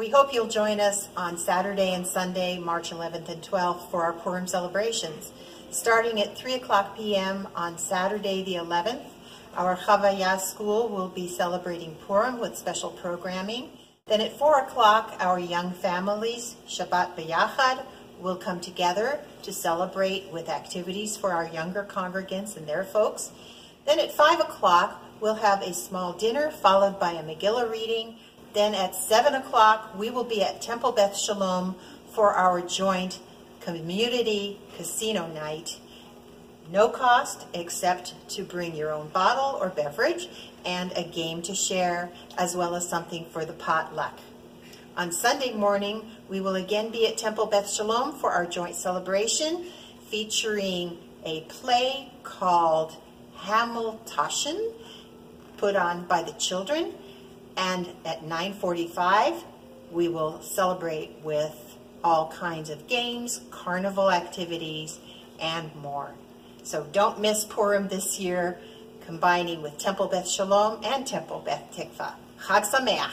We hope you'll join us on Saturday and Sunday, March 11th and 12th for our Purim celebrations. Starting at 3 o'clock p.m. on Saturday the 11th, our Chavaya school will be celebrating Purim with special programming. Then at 4 o'clock, our young families, Shabbat B'Yachad, will come together to celebrate with activities for our younger congregants and their folks. Then at 5 o'clock, we'll have a small dinner followed by a Megillah reading. Then at 7 o'clock, we will be at Temple Beth Sholom for our joint community casino night. No cost except to bring your own bottle or beverage and a game to share, as well as something for the potluck. On Sunday morning, we will again be at Temple Beth Sholom for our joint celebration, featuring a play called Hamiltashen, put on by the children. And at 9.45, we will celebrate with all kinds of games, carnival activities, and more. So don't miss Purim this year, combining with Temple Beth Sholom and Temple Beth Tikvah. Chag Sameach.